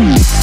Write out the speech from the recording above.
Peace.